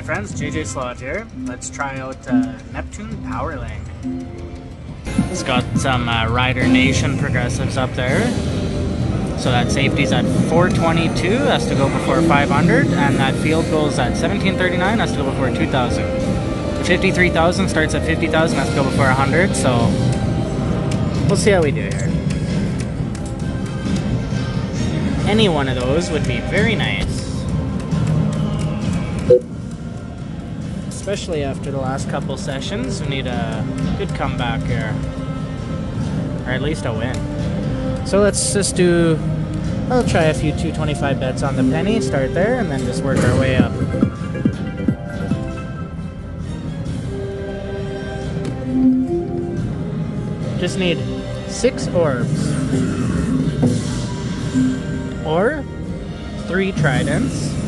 my friends, JJ Slot here. Let's try out uh, Neptune Powerlink. It's got some uh, Rider Nation progressives up there. So that safety's at 422, has to go before 500, and that field goal's at 1739, has to go before 2000. The 53,000 starts at 50,000, has to go before 100, so we'll see how we do here. Any one of those would be very nice. Especially after the last couple sessions, we need a good comeback here. Or at least a win. So let's just do, I'll try a few 225 bets on the penny, start there, and then just work our way up. Just need six orbs. Or three tridents.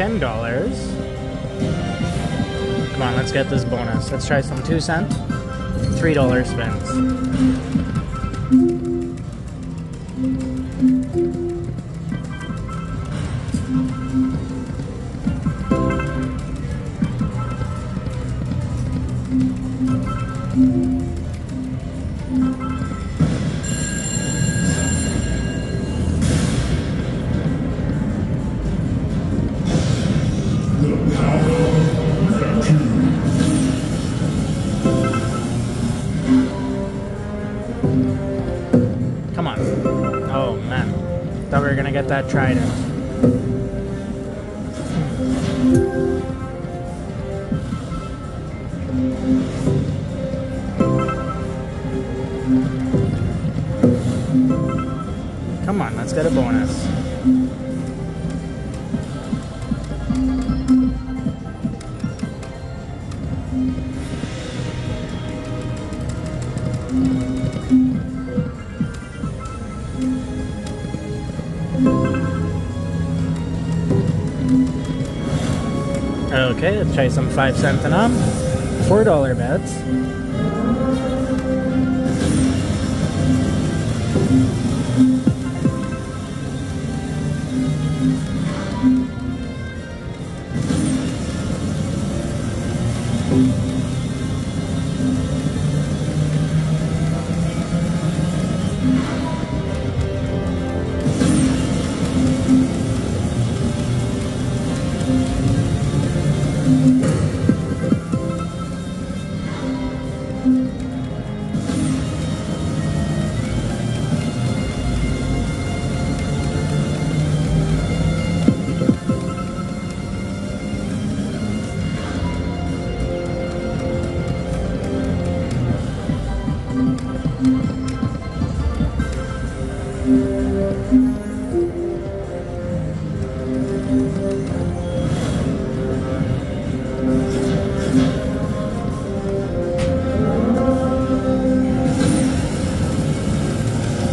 Ten dollars. Come on, let's get this bonus. Let's try some two cent, three dollar spins. Oh man. Thought we were gonna get that trident. Come on, let's get a bonus. Okay, let's try some five cent and. Four dollar bets.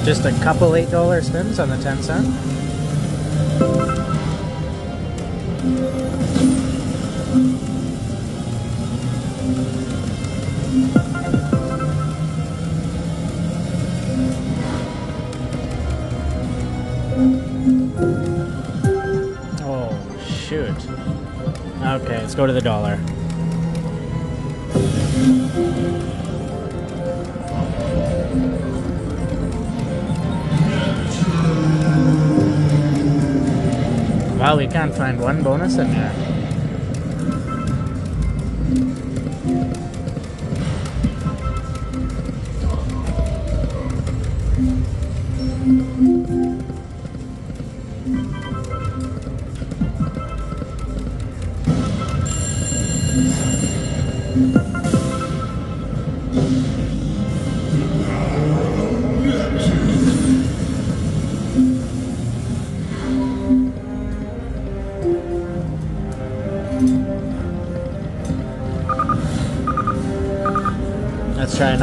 Just a couple eight dollar spins on the ten cent. Go to the dollar. Wow, we can't find one bonus in there.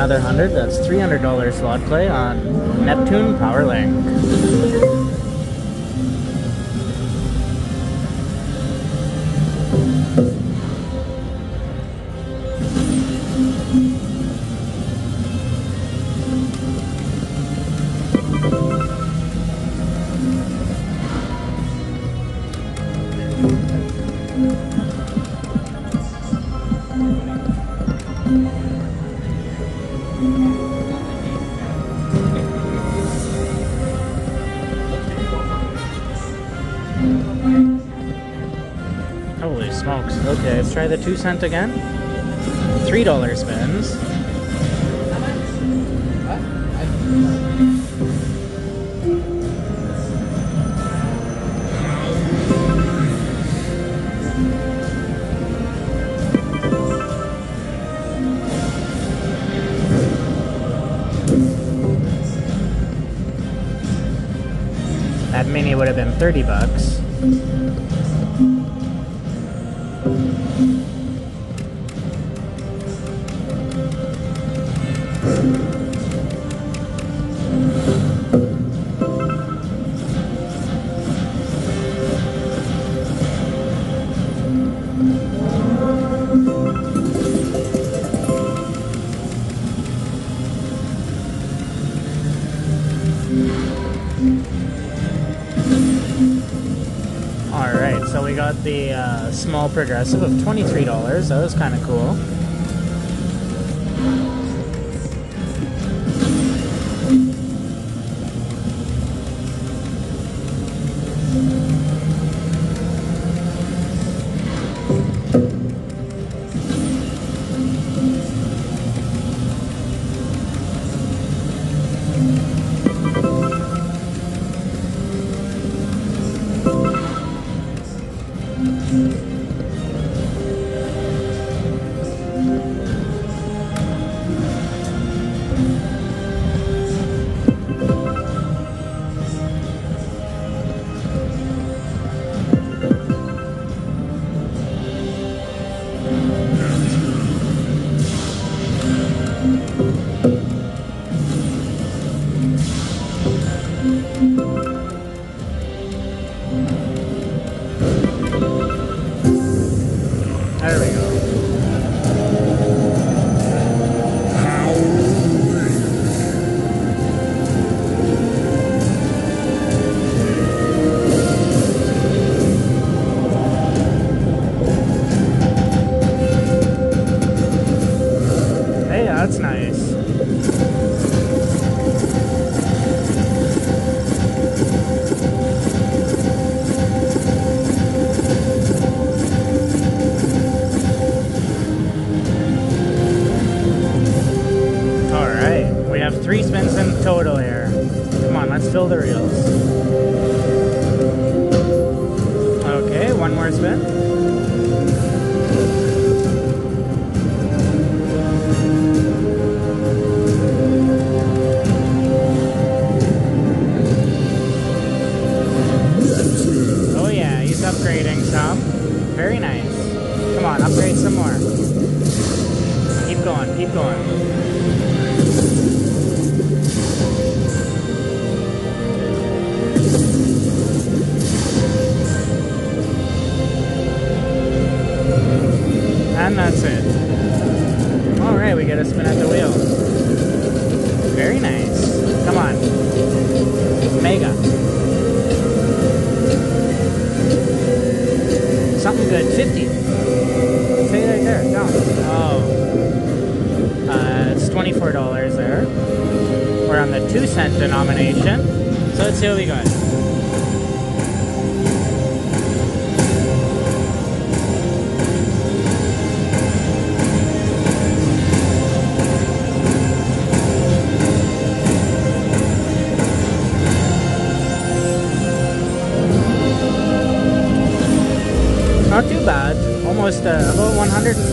Another 100. That's $300 slot play on Neptune PowerLink. Holy two cent again. Three dollar spins. That mini would have been 30 bucks. So we got the uh, small progressive of $23. That was kind of cool.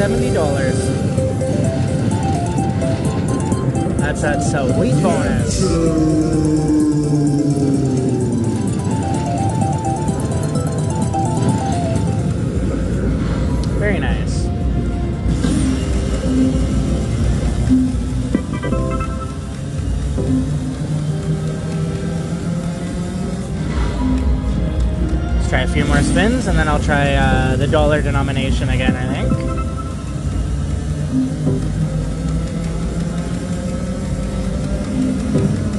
$70. That's that sweet bonus. Very nice. Let's try a few more spins and then I'll try uh, the dollar denomination again, I think.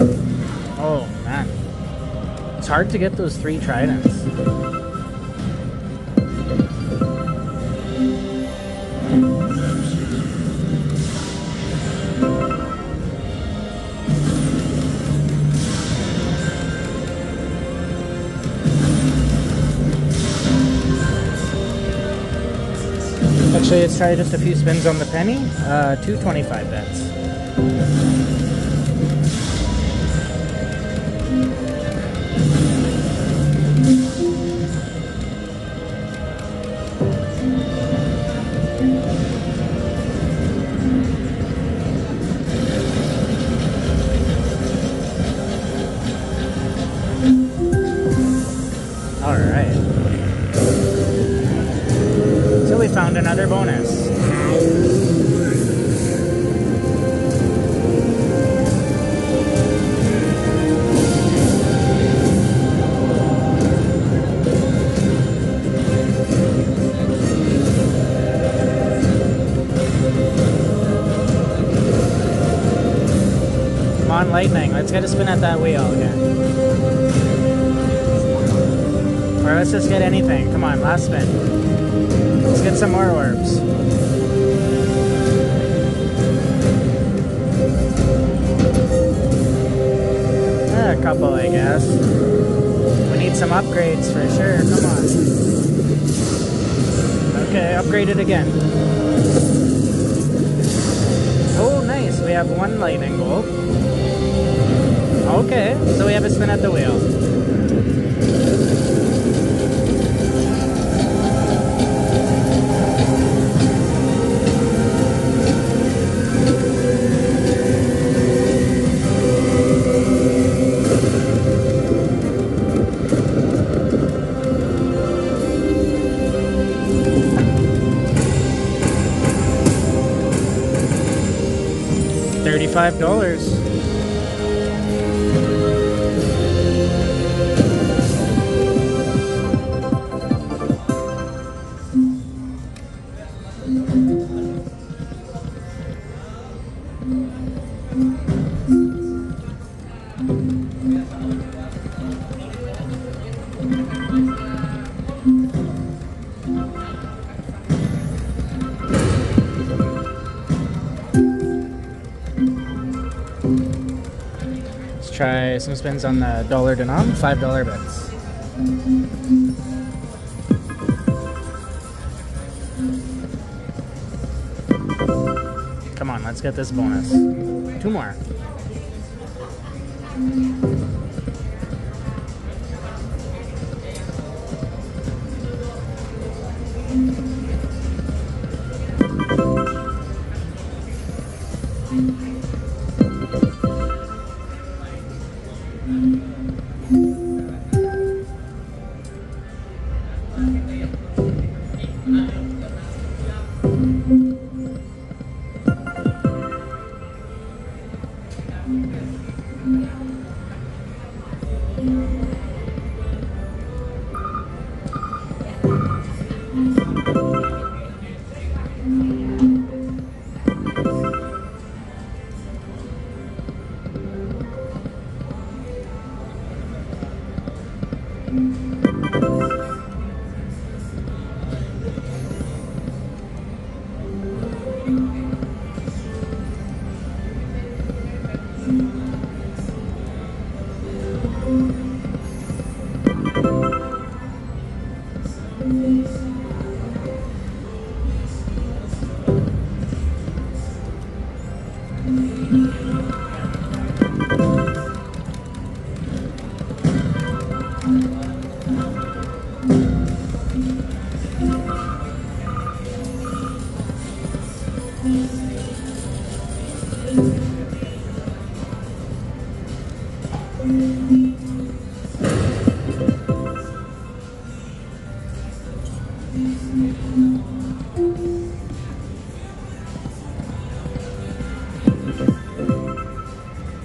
Oh man. It's hard to get those three tridents. Actually, let's try just a few spins on the penny. Uh, 225 bets. Lightning. Let's get a spin at that wheel again. Or let's just get anything. Come on, last spin. Let's get some more orbs. Eh, a couple, I guess. We need some upgrades for sure. Come on. Okay, upgrade it again. Oh, nice. We have one lightning bolt. Okay, so we have a spin at the wheel. Thirty-five dollars. Some spins on the dollar denom, five dollar bets. Come on, let's get this bonus. Two more.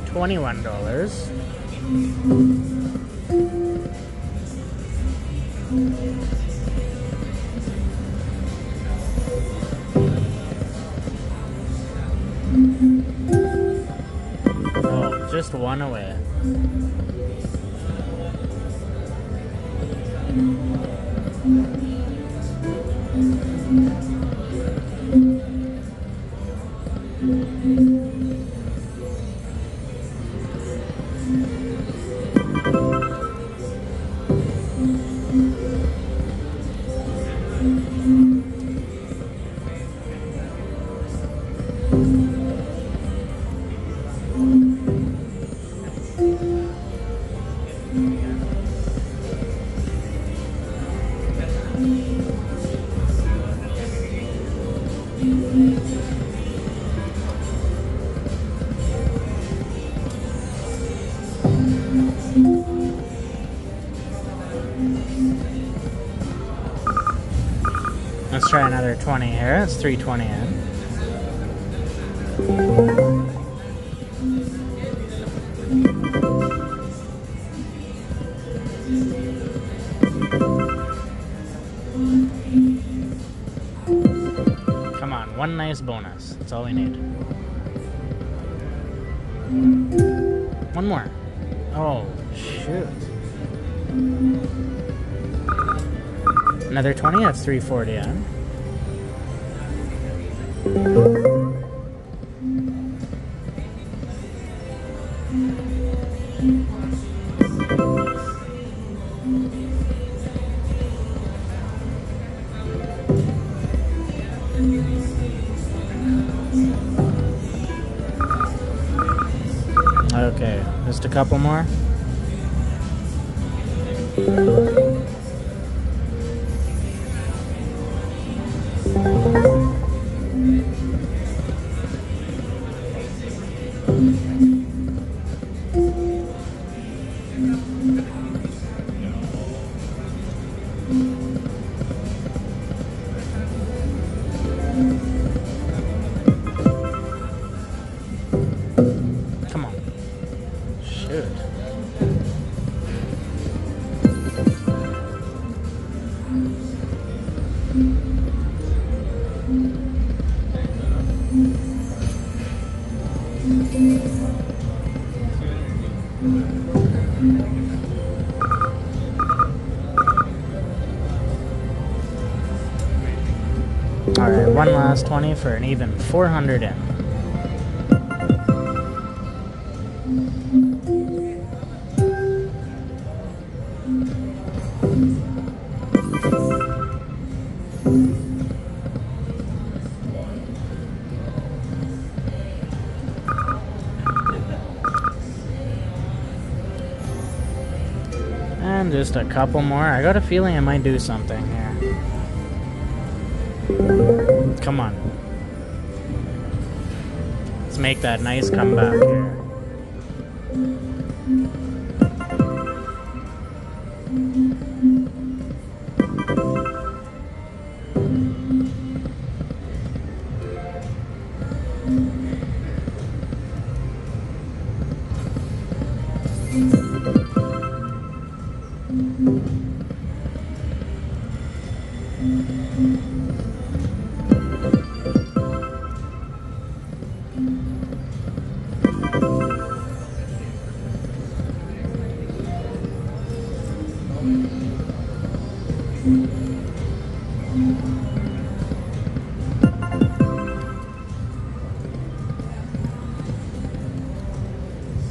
Twenty-one dollars. Oh, just one away. Thank you. 20 here. That's 320 in. Come on, one nice bonus. That's all we need. One more. Oh, shoot. Another 20, that's 340 in. Okay, just a couple more. All right, one last 20 for an even 400 in. A couple more. I got a feeling I might do something here. Come on. Let's make that nice comeback here.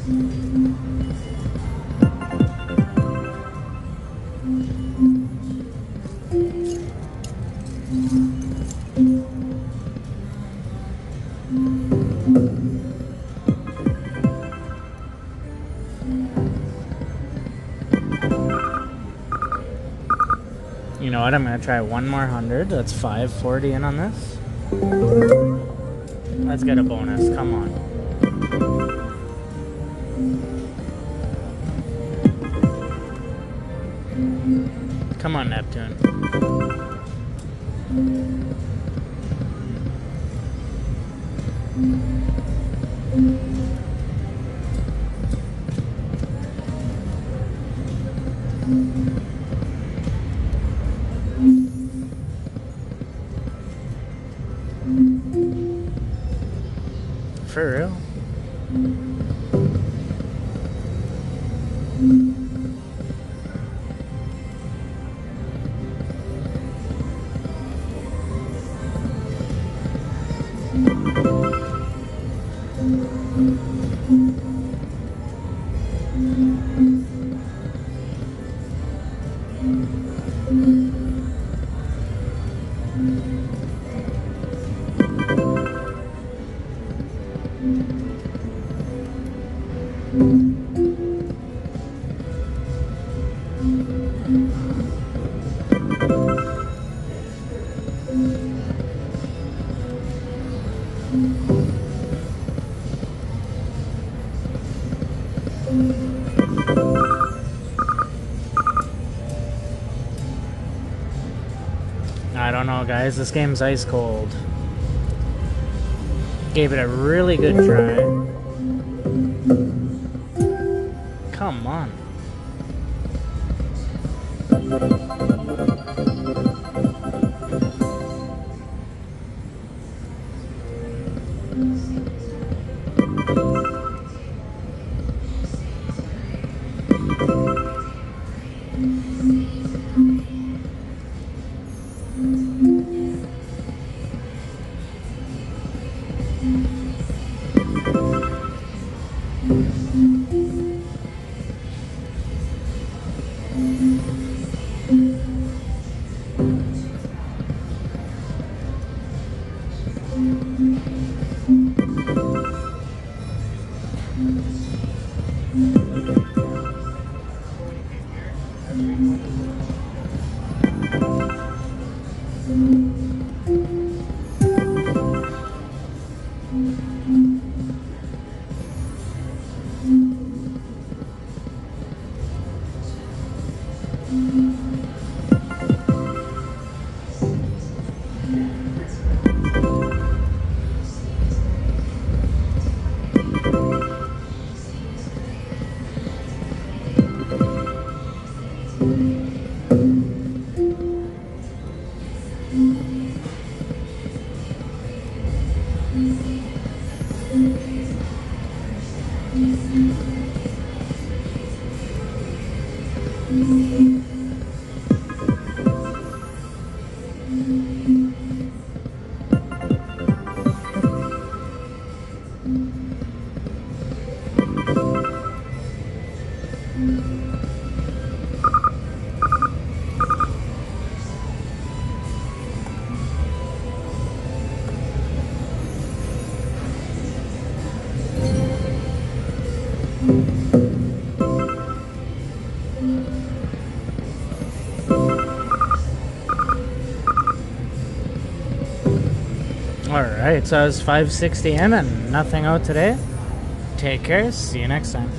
You know what? I'm gonna try one more hundred. That's 540 in on this. Let's get a bonus. Come on. Come on, Neptune. For real? I don't know, guys. This game's ice cold. Gave it a really good try. Alright, so it's 560 in and nothing out today. Take care, see you next time.